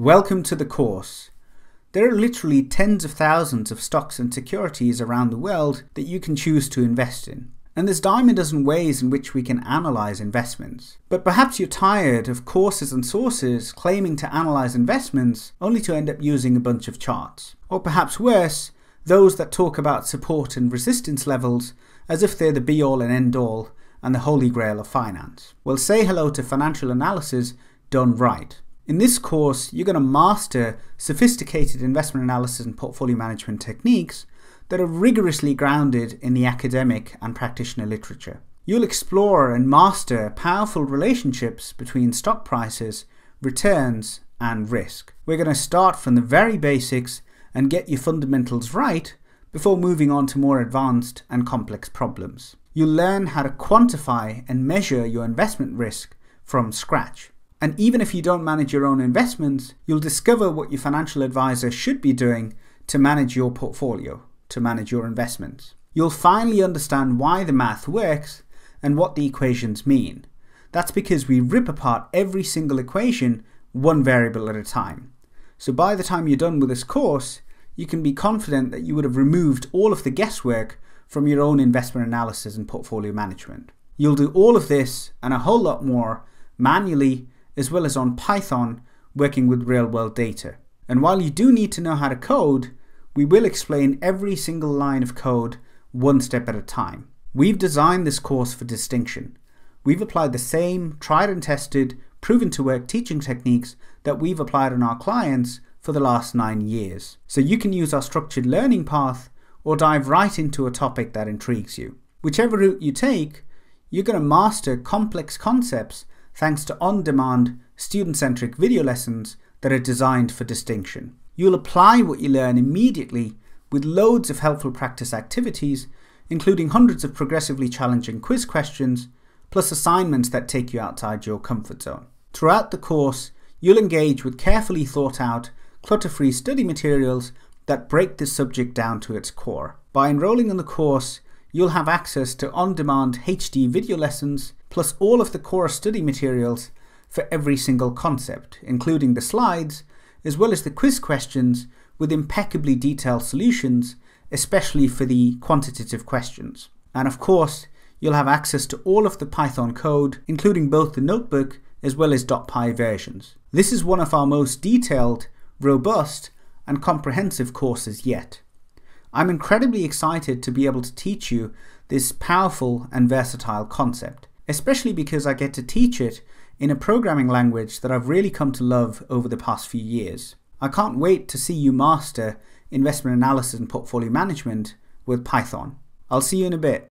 Welcome to the course. There are literally tens of thousands of stocks and securities around the world that you can choose to invest in. And there's dime a dozen ways in which we can analyze investments. But perhaps you're tired of courses and sources claiming to analyze investments only to end up using a bunch of charts. Or perhaps worse, those that talk about support and resistance levels as if they're the be all and end all and the holy grail of finance. Well, say hello to financial analysis done right. In this course, you're going to master sophisticated investment analysis and portfolio management techniques that are rigorously grounded in the academic and practitioner literature. You'll explore and master powerful relationships between stock prices, returns, and risk. We're going to start from the very basics and get your fundamentals right before moving on to more advanced and complex problems. You'll learn how to quantify and measure your investment risk from scratch. And even if you don't manage your own investments, you'll discover what your financial advisor should be doing to manage your portfolio to manage your investments. You'll finally understand why the math works and what the equations mean. That's because we rip apart every single equation one variable at a time. So by the time you're done with this course, you can be confident that you would have removed all of the guesswork from your own investment analysis and portfolio management. You'll do all of this and a whole lot more manually as well as on Python working with real world data. And while you do need to know how to code, we will explain every single line of code one step at a time. We've designed this course for distinction. We've applied the same tried and tested, proven to work teaching techniques that we've applied on our clients for the last nine years. So you can use our structured learning path or dive right into a topic that intrigues you. Whichever route you take, you're going to master complex concepts thanks to on-demand, student-centric video lessons that are designed for distinction. You'll apply what you learn immediately with loads of helpful practice activities, including hundreds of progressively challenging quiz questions, plus assignments that take you outside your comfort zone. Throughout the course, you'll engage with carefully thought out, clutter-free study materials that break the subject down to its core. By enrolling in the course, you'll have access to on-demand HD video lessons, plus all of the core study materials for every single concept, including the slides as well as the quiz questions with impeccably detailed solutions, especially for the quantitative questions. And of course, you'll have access to all of the Python code, including both the notebook as well as .py versions. This is one of our most detailed, robust, and comprehensive courses yet. I'm incredibly excited to be able to teach you this powerful and versatile concept, especially because I get to teach it in a programming language that I've really come to love over the past few years. I can't wait to see you master investment analysis and portfolio management with Python. I'll see you in a bit.